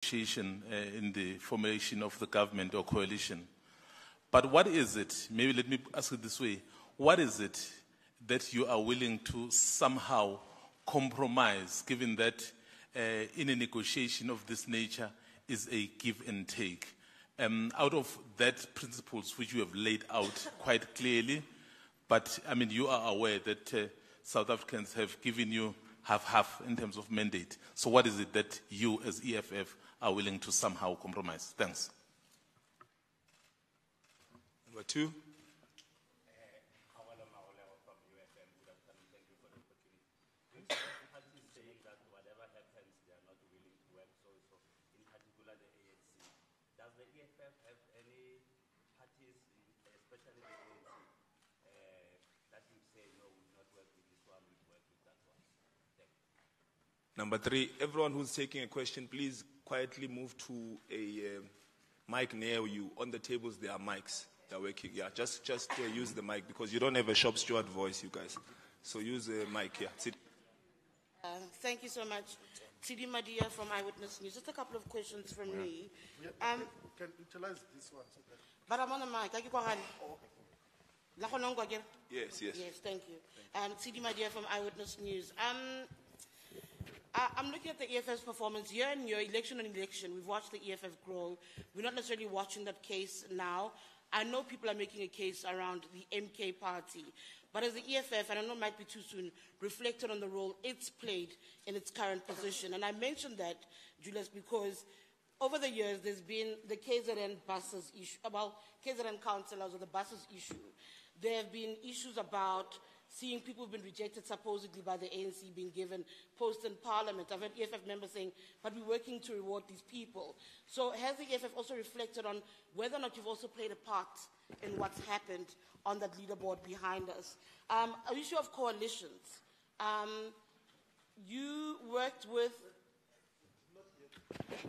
negotiation uh, in the formation of the government or coalition. But what is it? Maybe let me ask it this way. What is it that you are willing to somehow compromise, given that uh, in a negotiation of this nature is a give and take? Um, out of that principles which you have laid out quite clearly, but I mean, you are aware that uh, South Africans have given you half half in terms of mandate. So, what is it that you, as EFF, are willing to somehow compromise? Thanks. Number two. Does the EFF have any parties, especially the ANC, that you say, no, we will not work with this one, we will work with that one? Thank you. Number three, everyone who's taking a question, please quietly move to a uh, mic near you. On the tables, there are mics. They're working. Yeah, just just uh, use the mic because you don't have a shop steward voice, you guys. So use the mic here. Sit. Uh, Thank you so much. Tshidi Madia from Eyewitness News. Just a couple of questions from me. Um, Can utilize this one so that. But I'm on the mic. Aki kwa gani? La kgona ho nkwa ke re? Yes, yes. Yes, thank you. Um, Tshidi Madia from Eyewitness News. Um, I, I'm looking at the EFF's performance year in year, election on election. We've watched the EFF grow. We're not necessarily watching that case now. I know people are making a case around the MK party, but as the EFF, and I know it might be too soon, reflected on the role it's played in its current position. And I mentioned that, Julius, because over the years there's been the KZN buses issue, about KZN councillors or the buses issue. There have been issues about seeing people who've been rejected supposedly by the ANC being given posts in parliament. I've heard EFF members saying, but we're working to reward these people. So has the EFF also reflected on whether or not you've also played a part in what's happened on that leaderboard behind us? Um, an issue of coalitions. Um, you worked with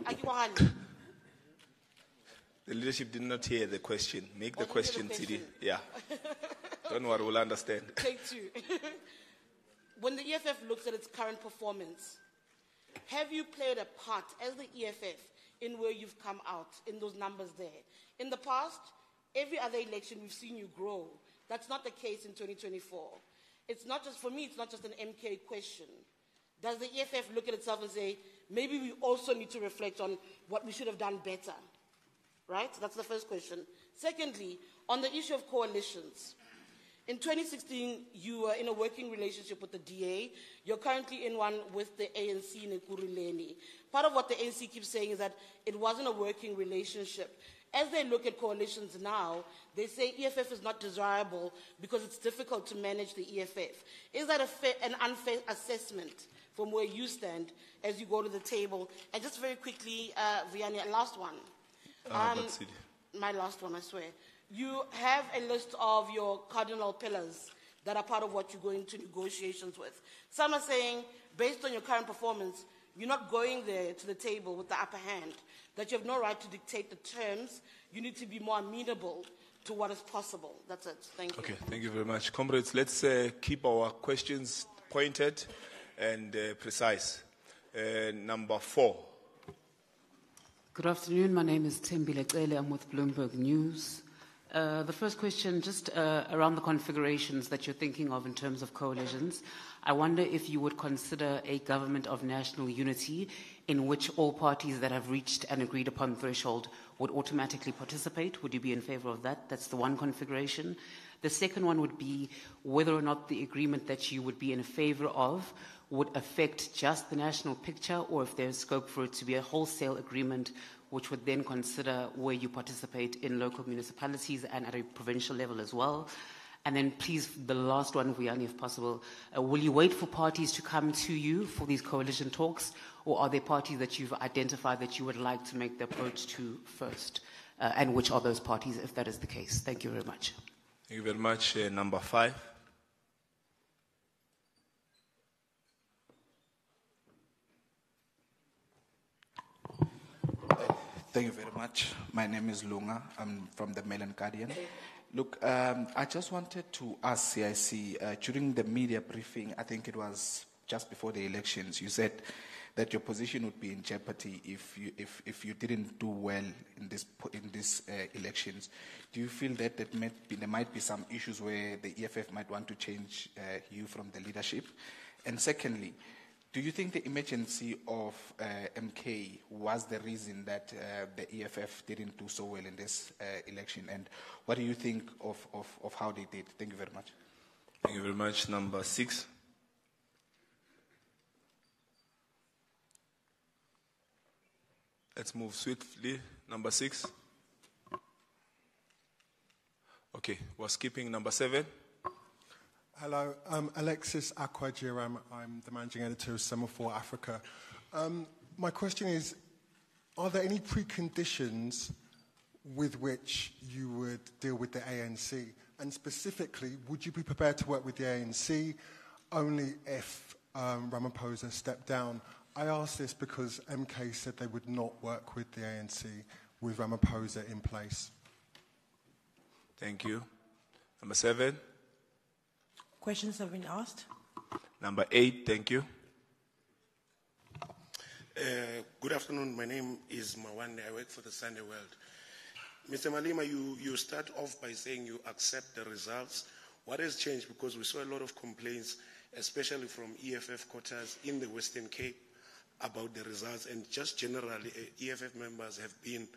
Akiwahani. The leadership did not hear the question. Make the hear the question. Yeah. don't worry, we'll understand. Take two. when the EFF looks at its current performance, have you played a part as the EFF in where you've come out in those numbers there? In the past, every other election we've seen you grow. That's not the case in 2024. It's not just, for me, it's not just an MK question. Does the EFF look at itself and say, maybe we also need to reflect on what we should have done better? Right? That's the first question. Secondly, on the issue of coalitions, in 2016, you were in a working relationship with the DA. You're currently in one with the ANC in Ekurhuleni. Part of what the ANC keeps saying is that it wasn't a working relationship. As they look at coalitions now, they say EFF is not desirable because it's difficult to manage the EFF. Is that a fair, an unfair assessment from where you stand as you go to the table? And just very quickly, uh, Vianney, last one. Ah, Um, Tshidi. my last one, I swear. You have a list of your cardinal pillars that are part of what you go into negotiations with. Some are saying, based on your current performance, you're not going there to the table with the upper hand, that you have no right to dictate the terms. You need to be more amenable to what is possible. That's it. Thank you. Okay, thank you very much. Comrades, let's uh, keep our questions pointed and uh, precise. Uh, number four. Good afternoon. My name is Tim Cele. I'm with Bloomberg News. Uh, the first question, just uh, around the configurations that you're thinking of in terms of coalitions. I wonder if you would consider a government of national unity in which all parties that have reached an agreed upon threshold would automatically participate. Would you be in favor of that? That's the one configuration. The second one would be whether or not the agreement that you would be in favor of would affect just the national picture or if there's scope for it to be a wholesale agreement which would then consider where you participate in local municipalities and at a provincial level as well. And then please, the last one, Vianney, if possible, uh, will you wait for parties to come to you for these coalition talks or are there parties that you've identified that you would like to make the approach to first? Uh, and which are those parties if that is the case? Thank you very much. Thank you very much. Uh, number five. Thank you very much. My name is Lunga. I'm from the Mail Guardian. Look, um, I just wanted to ask CIC uh, during the media briefing, I think it was just before the elections, you said that your position would be in jeopardy if you, if, if you didn't do well in this, in these uh, elections. Do you feel that, that might be, there might be some issues where the EFF might want to change uh, you from the leadership? And secondly, do you think the emergency of uh, MK was the reason that uh, the EFF didn't do so well in this uh, election? And what do you think of, of, of how they did? Thank you very much. Thank you very much. Number six. Let's move swiftly. Number six. Okay, we're skipping number seven. Hello, um, Alexis Akwagyiram. I'm the managing editor of Semafor Africa. Um, my question is Are there any preconditions with which you would deal with the ANC? And specifically, would you be prepared to work with the ANC only if um, Ramaphosa stepped down? I ask this because MK said they would not work with the ANC with Ramaphosa in place. Thank you. Number seven. Questions have been asked. Number eight. Thank you. Uh, good afternoon. My name is Mawande. I work for the Sunday World. Mr. Malema, you, you start off by saying you accept the results. What has changed? Because we saw a lot of complaints, especially from EFF quarters in the Western Cape, about the results, and just generally, uh, EFF members have been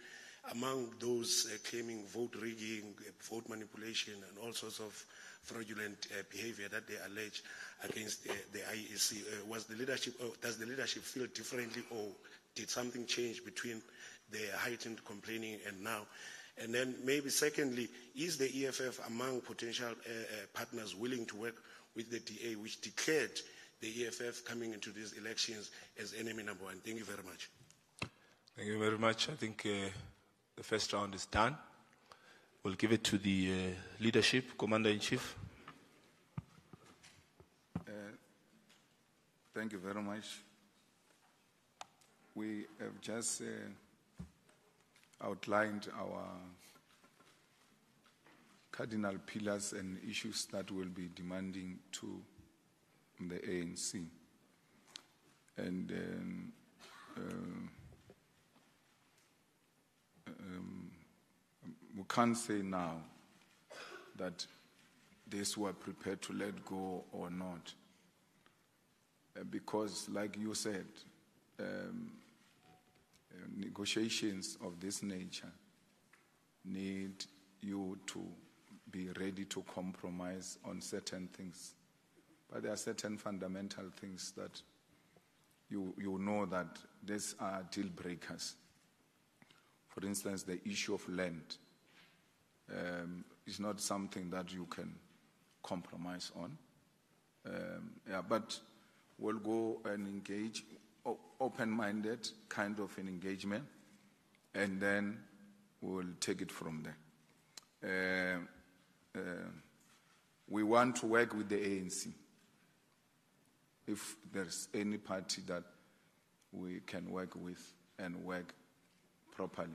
among those uh, claiming vote rigging, uh, vote manipulation, and all sorts of fraudulent uh, behavior that they allege against uh, the IEC. Was the leadership, uh, does the leadership feel differently, or did something change between the heightened complaining and now? And then maybe secondly, is the EFF among potential uh, partners willing to work with the DA, which declared the EFF coming into these elections as enemy number one? Thank you very much. Thank you very much. I think the first round is done. We'll give it to the uh, leadership, Commander in Chief. Thank you very much. We have just uh, outlined our cardinal pillars and issues that we'll be demanding to the ANC. And um, um, we can't say now that this we're prepared to let go or not. Uh, because, like you said, um, uh, negotiations of this nature need you to be ready to compromise on certain things. But there are certain fundamental things that you, you know that these are deal breakers. For instance, the issue of land um, is not something that you can compromise on. Um, yeah, but we'll go and engage, open-minded kind of an engagement, and then we'll take it from there. Uh, uh, we want to work with the ANC. If there's any party that we can work with and work properly,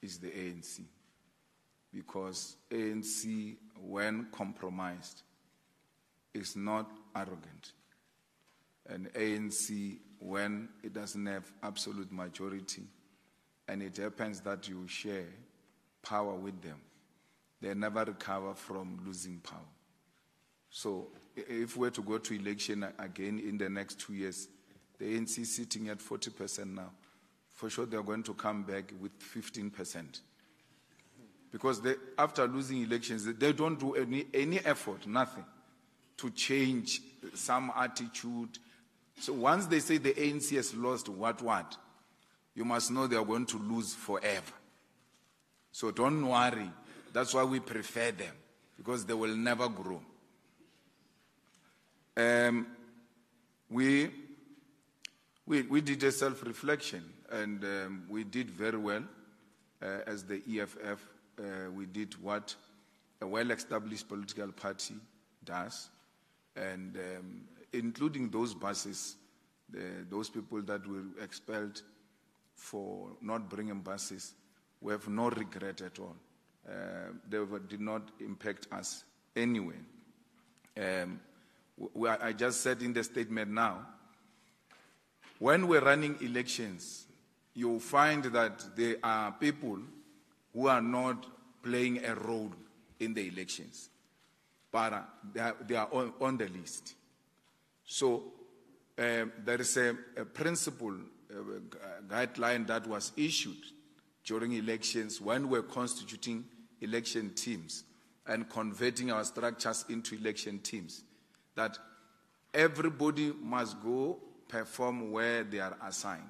is the ANC. Because ANC, when compromised, is not arrogant. And ANC, when it doesn't have absolute majority, and it happens that you share power with them, they never recover from losing power. So if we're to go to election again in the next two years, the ANC sitting at 40% now, for sure they're going to come back with 15%. Because they, after losing elections, they don't do any, any effort, nothing, to change some attitude. So once they say the ANC has lost what, what, you must know they are going to lose forever. So don't worry. That's why we prefer them, because they will never grow. Um, we, we, we did a self reflection and um, we did very well uh, as the EFF. Uh, we did what a well established political party does, and um, including those buses, the, those people that were expelled for not bringing buses, we have no regret at all. Uh, they were- did not impact us anyway. Um, we, I just said in the statement now, when we're running elections, you'll find that there are people who are not playing a role in the elections, but uh, they are, they are on, on the list. So um, there is a, a principle, guideline that was issued during elections when we're constituting election teams and converting our structures into election teams that everybody must go perform where they are assigned.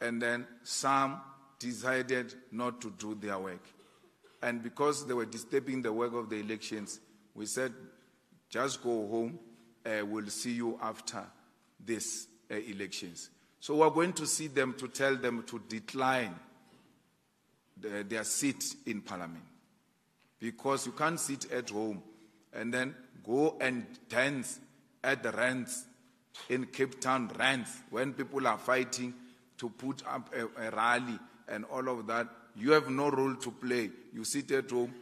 And then some decided not to do their work. And because they were disturbing the work of the elections, we said, just go home. Uh, we'll see you after these uh, elections. So we're going to see them to tell them to decline the, their seat in parliament. Because you can't sit at home and then go and dance at the rents in Cape Town rents when people are fighting to put up a, a rally and all of that. You have no role to play. You sit at home,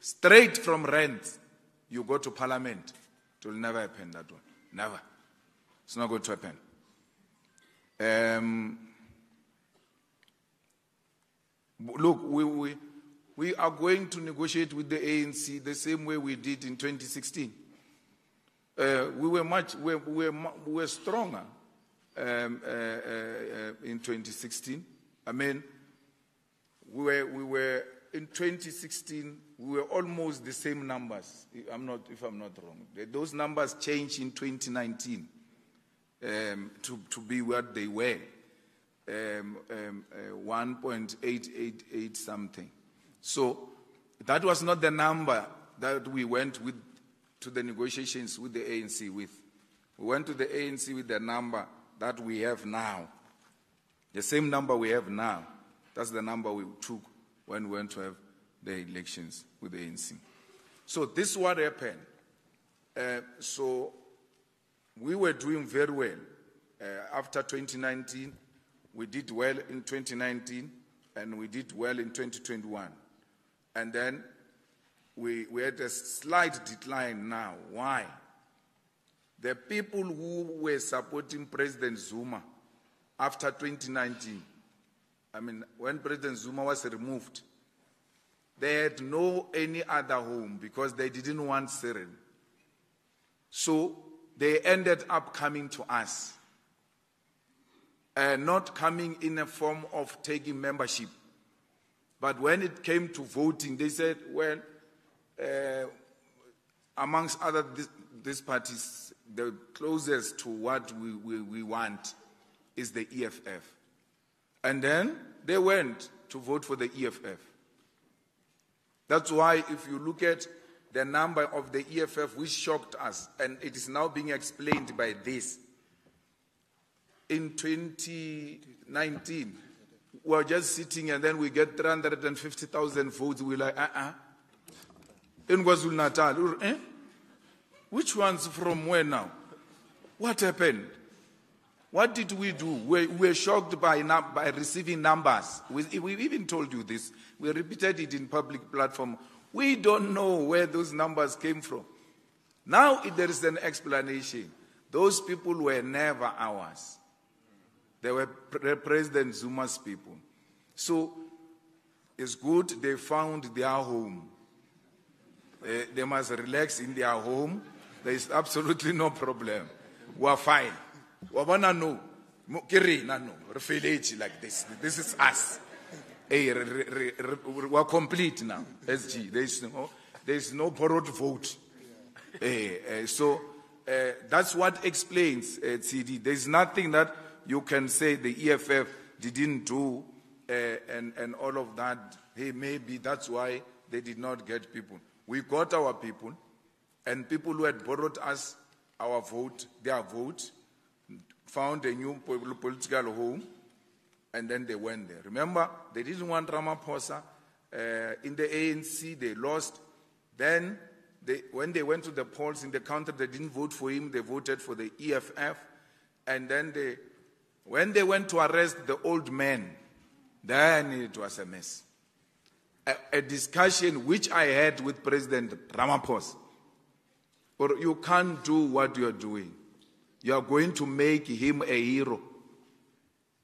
straight from rent, you go to parliament. It will never happen that one. Never. It's not going to happen. Um, look, we, we, we are going to negotiate with the ANC the same way we did in 2016. Uh, we were much, we were, we were, we were stronger um, uh, uh, uh, in 2016. I mean, we were, we were in 2016. We were almost the same numbers. I'm not, if I'm not wrong. Those numbers changed in 2019 um, to, to be what they were um, um, uh, 1.888 something. So that was not the number that we went with to the negotiations with the ANC with. We went to the ANC with the number that we have now. The same number we have now. That's the number we took when we went to have the elections with the ANC. So this is what happened. Uh, so we were doing very well. Uh, after 2019, we did well in 2019, and we did well in 2021. And then we, we had a slight decline now. Why? The people who were supporting President Zuma after 2019, I mean, when President Zuma was removed, they had no any other home because they didn't want Cyril. So they ended up coming to us. Uh, not coming in a form of taking membership. But when it came to voting, they said, well, uh, amongst other this, parties, the closest to what we, we, we want is the EFF. And then they went to vote for the EFF. That's why, if you look at the number of the EFF, which shocked us, and it is now being explained by this. In 2019, we're just sitting and then we get 350,000 votes. We're like, uh uh In KwaZulu Natal, eh? Which ones from where now? What happened? What did we do? We we were shocked by, by receiving numbers. We, we even told you this. We repeated it in public platform. We don't know where those numbers came from. Now there is an explanation. Those people were never ours. They were President Zuma's people. So it's good they found their home. Eh, they must relax in their home. There is absolutely no problem. We're fine. Wabana no. Mo- ke rena no. Re like this. This is us. Hey, re- re- re- re- we're complete now. SG. There is no, there is no borrowed vote. Eh, eh, so uh, that's what explains uh, CD. There's nothing that you can say the EFF didn't do uh, and, and all of that. Hey, maybe that's why they did not get people. We got our people, and people who had borrowed us our vote, their vote, found a new political home, and then they went there. Remember, they didn't want Ramaphosa. Uh, in the ANC, they lost. Then, they, when they went to the polls in the country, they didn't vote for him. They voted for the EFF. And then, they, when they went to arrest the old man, then it was a mess. A, a discussion which I had with President Ramaphosa. Or you can't do what you're doing. You are going to make him a hero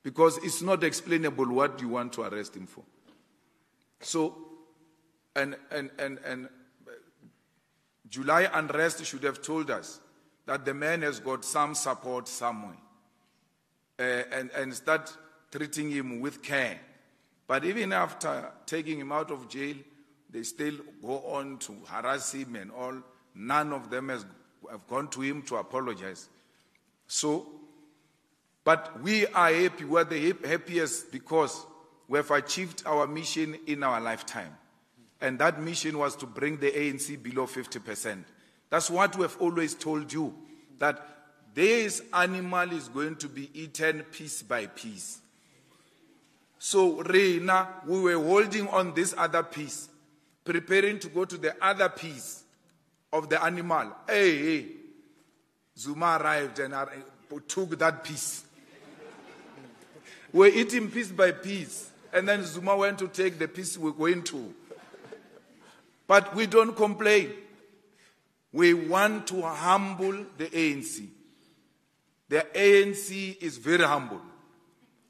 because it's not explainable what you want to arrest him for. So, and, and, and, and July unrest should have told us that the man has got some support somewhere uh, and, and start treating him with care. But even after taking him out of jail, they still go on to harass him and all. None of them has, have gone to him to apologize. So, but we are happy. We're the happiest because we have achieved our mission in our lifetime. And that mission was to bring the ANC below 50%. That's what we have always told you that this animal is going to be eaten piece by piece. So, Reina, we were holding on this other piece, preparing to go to the other piece of the animal. Hey, hey. Zuma arrived and uh, took that piece. We're eating piece by piece. And then Zuma went to take the piece we're going to. But we don't complain. We want to humble the ANC. The ANC is very humble.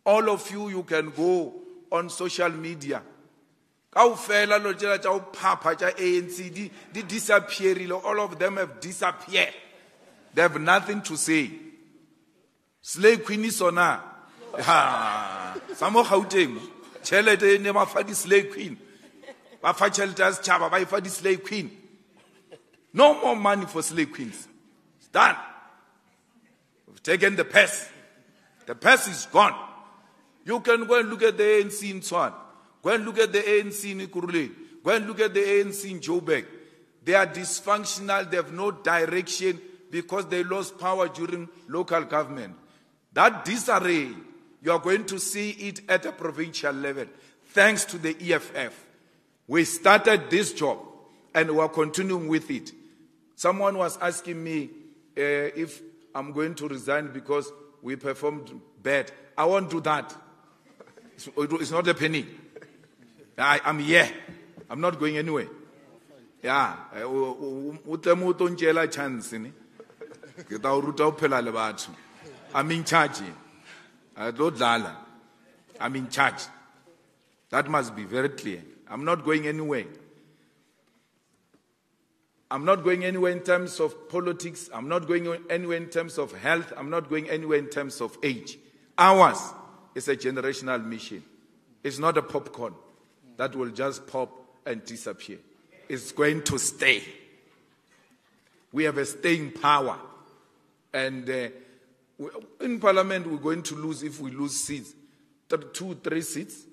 All of you, you can go on social media. Kaofela lo tsela tša go phapha tša anc di, di disappearile. All of them have disappeared. They have nothing to say. Slay queen sona. Ha sa mo gauteng. Tšhelete e ne ba fa di-slay queen. Ba fa tšhelete ya setšhaba ba e fa di-slay queen. No more money for slay queens. It's done. We've taken the purse. The purse is gone. You can go and look at the ANC in Tshwane. Go and look at the ANC in Ekurhuleni. Go and look at the ANC in Joburg. They are dysfunctional. They have no direction because they lost power during local government. That disarray, you are going to see it at a provincial level. Thanks to the EFF. We started this job and we are continuing with it. Someone was asking me uh, if I'm going to resign because we performed bad. I won't do that. It's, it's not a. I, I'm here. I'm not going anywhere. Yeah. eh, chance i'm in charge i'm in charge that must be very clear i'm not going anywhere I'm not going anywhere in terms of politics. I'm not going anywhere in terms of health. I'm not going anywhere in terms of age. Ours is a generational mission. It's not a popcorn that will just pop and disappear. It's going to stay. We have a staying power. And uh, we- in parliament, we're going to lose if we lose seats, two, three seats.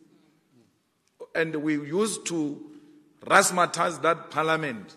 And we used to razzmatazz that parliament